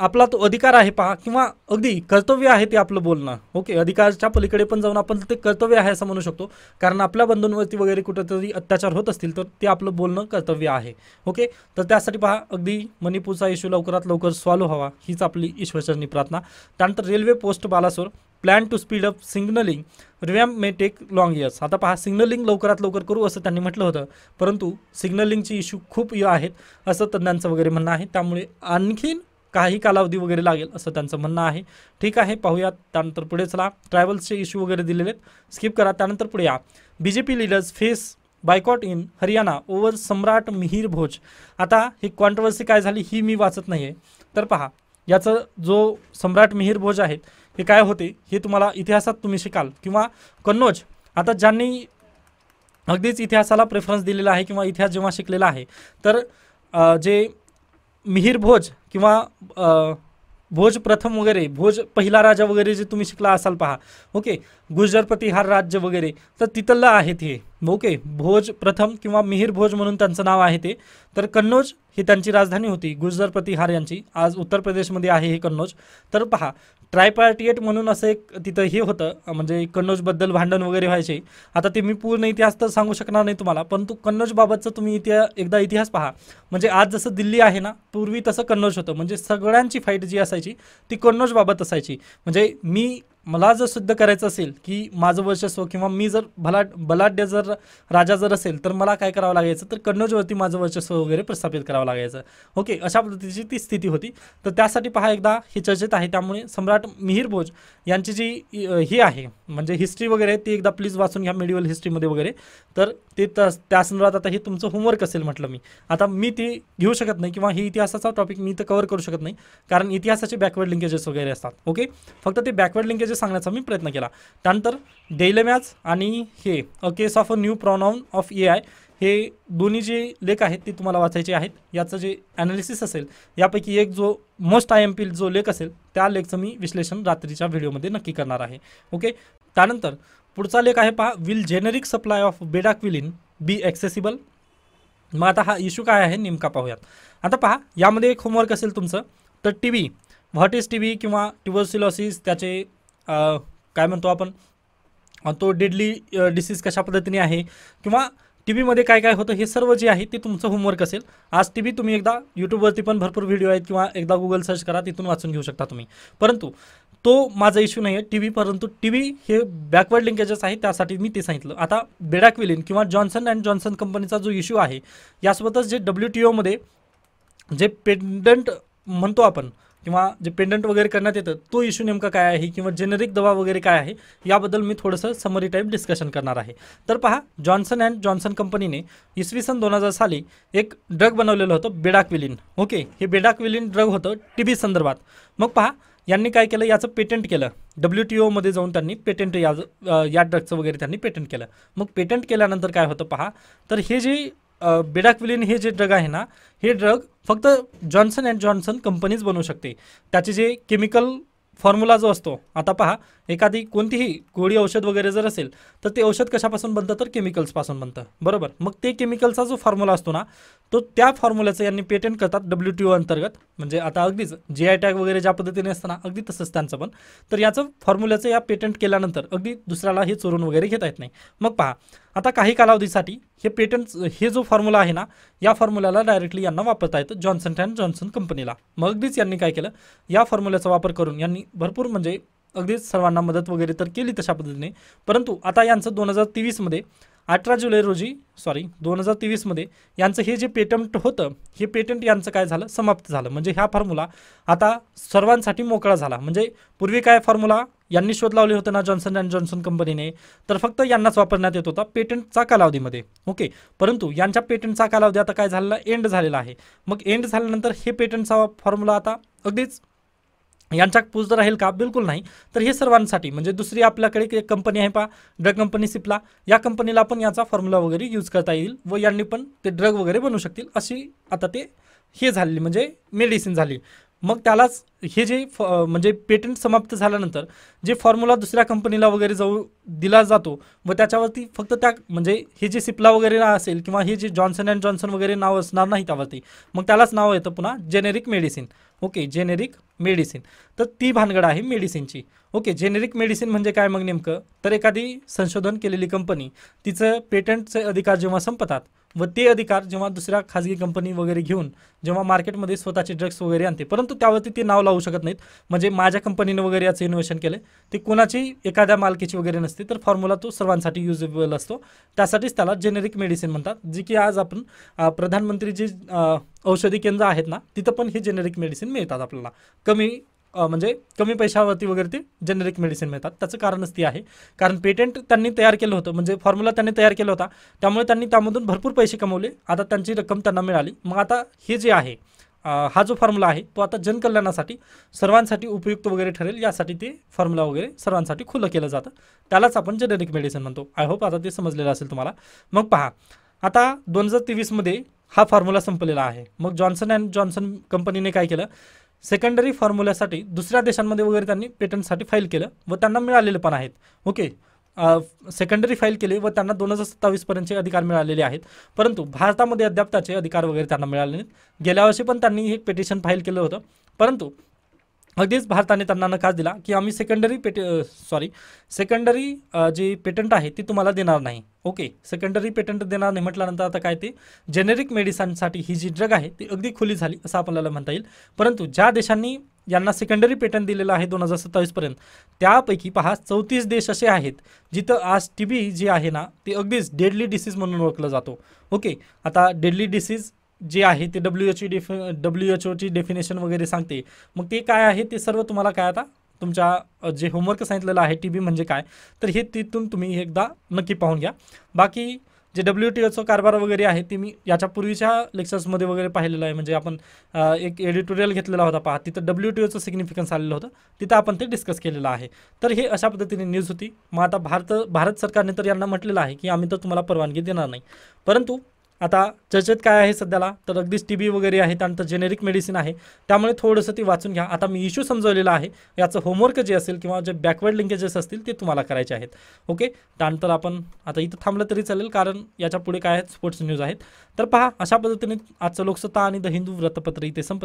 S1: आपला तो अधिकार आहे पहा किंवा अगदी कर्तव्य आहे ते आपलं बोलणं. ओके अधिकारच्या पलीकडे पण जाऊन आपण ते कर्तव्य आहे असं म्हणू शकतो. कारण आपल्या बंधूंवरती वगैरे कुठंतरी अत्याचार होत असतील तर ते आपलं बोलणं कर्तव्य आहे. ओके तर त्यासाठी पहा अगदी मणिपूरचा इश्यू लवकरात लवकर सॉल्व्ह व्हावा हीच आपली ईश्वरचरणी प्रार्थना. त्यानंतर railway post Balasore plan to speed up signalling revamp may take long years आता पहा सिग्नलिंग लवकरात लवकर करू असं त्यांनी म्हटलं होतं परंतु सिग्नलिंगची इश्यू खूप आहेत असं तज्ज्ञांचं वगैरे म्हणणं आहे. त्यामुळे आणखीन काही कालावधी वगैरे लागेल असं त्यांचं म्हणणं आहे. ठीक आहे पाहूया त्यानंतर पुढे चला. ट्रॅव्हल्सचे इश्यू वगैरे दिलेले आहेत. स्किप करा. त्यानंतर पुढे या. B J P leaders face boycott in Haryana over Samrat Mihir Bhoj. आता ही कॉन्ट्रवर्सी काय झाली ही मी वाचत नाही आहे तर पहा याचं जो सम्राट मिहीर भोज आहेत हे काय होते हे तुम्हाला इतिहासात तुम्ही शिकाल. किंवा कन्नौज आता ज्यांनी अगदीच इतिहासाला प्रेफरन्स दिलेला आहे किंवा इतिहास जेव्हा शिकलेला आहे तर जे मिहीर भोज किंवा भोज प्रथम वगैरे भोज पहिला राजा वगैरे जे तुम्ही शिकला असाल पहा. ओके गुजरपती हा राज्य वगैरे. तर तिथलं आहेत हे. हो. ओके भोज प्रथम किंवा मिहीर भोज म्हणून त्यांचं नाव आहे ते. तर कन्नौज ही त्यांची राजधानी होती गुजर प्रतिहार यांची. आज उत्तर प्रदेशमध्ये आहे हे कन्नौज. तर पहा ट्रायपार्टिएट म्हणून असं एक तिथं हे होतं म्हणजे कन्नौजबद्दल भांडण वगैरे व्हायचे. आता ते मी पूर्ण इतिहास तर सांगू शकणार नाही तुम्हाला परंतु कन्नौजबाबतचं तुम्ही इतिहा एकदा इतिहास पहा. म्हणजे आज जसं दिल्ली आहे ना पूर्वी तसं कन्नौज होतं. म्हणजे सगळ्यांची फाईट जी असायची ती कन्नौजबाबत असायची. म्हणजे मी मला जर सिद्ध करायचं असेल की माझं वर्चस्व किंवा मी जर भला बलाढ्य जर राजा जर असेल तर मला काय करावं लागायचं? तर कन्नौजवरती माझं वर्चस्व वगैरे प्रस्थापित करावं लागायचं. ओके अशा पद्धतीची ती स्थिती होती. तर त्यासाठी पहा एकदा हे चर्चेत आहे त्यामुळे सम्राट मिहीर भोज यांची जी ही आहे म्हणजे हिस्ट्री वगैरे ती एकदा प्लीज वाचून घ्या मिडिवल हिस्ट्रीमध्ये वगैरे. तर ते त्या संदर्भात आता हे तुमचं होमवर्क असेल म्हटलं मी. आता मी ती घेऊ शकत नाही किंवा ही इतिहासाचा टॉपिक मी तर कवर करू शकत नाही कारण इतिहासाचे बॅकवर्ड लिंकेजेस वगैरे असतात. ओके? फक्त ते बॅकवर्ड लिंकेजेस सांगण्याचा मी प्रयत्न केला. त्यानंतर डेलमॅच आणि हे a case of a new pronoun of A I हे दोन्ही जे लेख आहेत ते तुम्हाला वाचायचे आहेत. याचं जे ॲनालिसिस असेल यापैकी एक जो मोस्ट आय एम पी जो लेख असेल त्या लेखचं मी विश्लेषण रात्रीच्या व्हिडिओमध्ये नक्की करणार आहे. ओके त्यानंतर पुढचा लेख आहे पहा. Will generic supply of bedaquiline be accessible मग आता हा इश्यू काय आहे नेमका पाहूयात. आता पहा यामध्ये एक होमवर्क असेल तुमचं. तर T V what is T V किंवा ट्युबरसिलॉसिस त्याचे काय म्हणतो आपण? तो डेडली डिसीज कशा पद्धतीने आहे? किंवा टी व्हीमध्ये काय काय होतं हे सर्व जे आहे ते तुमचं होमवर्क असेल. आज टी व्ही तुम्ही एकदा यूट्यूबवरती पण भरपूर व्हिडिओ आहेत किंवा एकदा गुगल सर्च करा तिथून वाचून घेऊ शकता तुम्ही. परंतु तो माझा इश्यू नाही आहे टी व्ही परंतु टी व्ही हे बॅकवर्ड लिंकेजेस आहे त्यासाठी मी ते सांगितलं. आता बेडाक्विलिन किंवा जॉन्सन अँड जॉन्सन कंपनीचा जो इश्यू आहे यासोबतच जे डब्ल्यू टी ओमध्ये जे पेंडंट म्हणतो आपण किंवा जे पेंडंट वगैरे करण्यात येतं तो इश्यू नेमका काय आहे किंवा जेनेरिक दवा वगैरे काय आहे याबद्दल मी थोडंसं समरी टाईप डिस्कशन करणार आहे. तर पहा जॉन्सन अँड जॉन्सन कंपनीने इसवी सन दोन हजार साली एक ड्रग बनवलेलं होतं बेडाक्विलिन. ओके हे बेडाक्विलिन ड्रग होतं टी बी संदर्भात. मग पहा यांनी काय केलं? याचं पेटंट केलं. डब्ल्यू टी ओमध्ये जाऊन त्यांनी पेटंट या या ड्रगचं वगैरे त्यांनी पेटंट केलं. मग पेटंट केल्यानंतर काय होतं पहा? तर हे जे बेडाक्विलिन हे जे ड्रग आहे ना हे ड्रग फक्त जॉन्सन अँड जॉन्सन कंपनीच बनवू शकते. त्याचे जे केमिकल फॉर्म्युला जो असतो आता पहा एखादी कोणतीही गोळी औषध वगैरे जर असेल तर ते औषध कशापासून बनतं? तर केमिकल्सपासून बनतं. बरोबर? मग ते केमिकलचा जो फॉर्म्युला असतो ना तो त्या फॉर्म्युल्याचं यांनी पेटंट करतात डब्ल्यू टी ओ अंतर्गत. म्हणजे आता अगदीच जी आय टॅग वगैरे ज्या पद्धतीने असतं ना अगदी तसंच त्यांचं पण. तर याचं फॉर्म्युल्याचं या पेटंट केल्यानंतर अगदी दुसऱ्याला हे चोरून वगैरे घेता येत नाही. मग पहा आता काही कालावधीसाठी हे पेटंट हे जो फॉर्म्युला आहे ना या फॉर्म्युल्याला डायरेक्टली यांना वापरता येतं जॉन्सन अँड जॉन्सन कंपनीला मग अगदीच यांनी काय केलं या फॉर्म्युल्याचा वापर करून यांनी भरपूर म्हणजे अगदीच सर्वांना मदत वगैरे तर केली तशा पद्धतीने. परंतु आता यांचं दोन हजार तेवीसमध्ये अठरा जुलै रोजी सॉरी दोन हजार तेवीसमध्ये यांचं हे जे पेटंट होतं हे पेटंट यांचं काय झालं? समाप्त झालं. म्हणजे ह्या फॉर्म्युला आता सर्वांसाठी मोकळा झाला. म्हणजे पूर्वी काय फॉर्म्युला यांनी शोध लावले होते ना जॉन्सन अँड जॉन्सन कंपनीने. तर फक्त यांनाच वापरण्यात येत होता पेटंटचा कालावधीमध्ये. ओके परंतु यांच्या पेटंटचा कालावधी आता काय झालेला? एंड झालेला आहे. मग एंड झाल्यानंतर हे पेटंटचा फॉर्म्युला आता अगदीच यांच्याक पूज राहील का? बिलकुल नाही. तर हे सर्वांसाठी म्हणजे दुसरी आपल्याकडे एक कंपनी आहे पा ड्रग कंपनी सिप्ला या कंपनीला पण याचा फॉर्म्युला वगैरे यूज करता येईल व यांनी पण ते ड्रग वगैरे बनवू शकतील अशी आता ते हे झालेली म्हणजे मेडिसिन झाली. मग त्यालाच हे जे फ म्हणजे पेटंट समाप्त झाल्यानंतर जे फॉर्म्युला दुसऱ्या कंपनीला वगैरे जाऊ दिला जातो व त्याच्यावरती फक्त त्या म्हणजे हे जे सिप्ला वगैरे असेल किंवा हे जे जॉन्सन अँड जॉन्सन वगैरे नाव असणार नाही त्यावरती मग त्यालाच नाव येतं पुन्हा generic medicine okay generic medicine तर ती भानगड आहे मेडिसिनची ओके जेनेरिक मेडिसिन म्हणजे काय मग नेमकं? तर एखादी संशोधन केलेली कंपनी तिचं पेटंटचे अधिकार जेव्हा संपतात व ते अधिकार जेव्हा दुसऱ्या खाजगी कंपनी वगैरे घेऊन जेव्हा मार्केटमध्ये स्वतःचे ड्रग्स वगैरे आणते. परंतु त्यावरती ते नाव लावू शकत नाहीत. म्हणजे माझ्या कंपनीनं वगैरे याचं इन्व्हेशन केलं ते कोणाची एखाद्या मालकीची वगैरे नसते तर फॉर्म्युला तो सर्वांसाठी युजेबल असतो. त्यासाठीच त्याला जेनेरिक मेडिसिन म्हणतात. जी की आज आपण प्रधानमंत्री जी औषधी केंद्र आहेत ना तिथं पण हे जेनेरिक मेडिसिन मिळतात आपल्याला. कमी म्हणजे कमी पैशावरती वगैरे ते जेनेरिक मेडिसिन मिळतात. त्याचं कारणच ती आहे. कारण पेटंट त्यांनी तयार केलं होतं. म्हणजे फॉर्म्युला त्यांनी तयार केला होता. त्यामुळे त्यांनी त्यामधून भरपूर पैसे कमवले. आता त्यांची रक्कम त्यांना मिळाली. मग आता हे जे आहे हा जो फॉर्म्युला आहे तो आता जनकल्याणासाठी सर्वांसाठी उपयुक्त वगैरे ठरेल. यासाठी ते फॉर्म्युला वगैरे सर्वांसाठी खुलं केलं जातं. त्यालाच आपण जेनेरिक मेडिसिन म्हणतो. आय होप आता ते समजलेलं असेल तुम्हाला. मग पहा. आता दोन हजार तेवीसमध्ये हा फॉर्म्युला संपलेला आहे. मग जॉन्सन अँड जॉन्सन कंपनीने काय केलं? सेकंडरी फॉर्म्युल्यासाठी दुसऱ्या देशांमध्ये वगैरे त्यांनी पेटंटसाठी फाईल केलं व त्यांना मिळालेले पण आहेत. ओके सेकंडरी फाईल केले व त्यांना दोन हजार सत्तावीसपर्यंतचे अधिकार मिळालेले आहेत. परंतु भारतामध्ये अद्याप त्याचे अधिकार वगैरे त्यांना मिळाले नाहीत. गेल्या वर्षी पण त्यांनी हे पेटिशन फाईल केलं होतं. परंतु अगदीच भारताने त्यांना नकार दिला की आम्ही सेकंडरी पेट सॉरी सेकंडरी जी पेटंट आहे ती तुम्हाला देणार नाही. ओके सेकंडरी पेटंट देणार नाही म्हटल्यानंतर आता काय ते जेनेरिक मेडिसिनसाठी ही जी ड्रग आहे ती अगदी खुली झाली असं आपल्याला म्हणता येईल. परंतु ज्या देशांनी यांना सेकंडरी पेटंट दिलेलं आहे दोन हजार सत्तावीसपर्यंत त्यापैकी पहा चौतीस देश असे आहेत जिथं आज टी बी जी आहे ना ती अगदीच डेडली डिसीज म्हणून ओळखलं जातो. ओके आता डेडली डिसीज जे आहे ते डब्ल्यू एच डेफि डब्ल्यू एच ओची डेफिनेशन वगैरे सांगते. मग ते काय आहे ते सर्व तुम्हाला काय आता तुमच्या जे होमवर्क सांगितलेलं आहे टी बी म्हणजे काय? तर हे तिथून तुम्ही एकदा नक्की पाहून घ्या. बाकी जे डब्ल्यू टी ओचं कारभार वगैरे आहे ते मी याच्या पूर्वीच्या लेक्चर्समध्ये वगैरे पाहिलेलं आहे. म्हणजे आपण एक एडिटोरियल घेतलेला होता पहा. तिथं डब्ल्यू टी ओचं सिग्निफिकन्स आलेलं होतं. तिथं आपण ते डिस्कस केलेलं आहे. तर हे अशा पद्धतीने न्यूज होती. मग आता भारत भारत सरकारने तर यांना म्हटलेलं आहे की आम्ही तर तुम्हाला परवानगी देणार नाही. परंतु आता चर्चेत काय आहे सध्याला? तर अगदीच टी बी वगैरे आहे त्यानंतर जेनेरिक मेडिसिन आहे. त्यामुळे थोडंसं ती वाचून घ्या. आता मी इश्यू समजवलेला आहे. याचं होमवर्क जे असेल किंवा जे बॅकवर्ड लिंकेजेस असतील ते तुम्हाला करायचे आहेत. ओके त्यानंतर आपण आता इथं थांबलं तरी चालेल कारण याच्यापुढे काय आहेत? स्पोर्ट्स न्यूज आहेत. तर पहा अशा पद्धतीने आजचं लोकसत्ता आणि द हिंदू वृत्तपत्र इथे संपत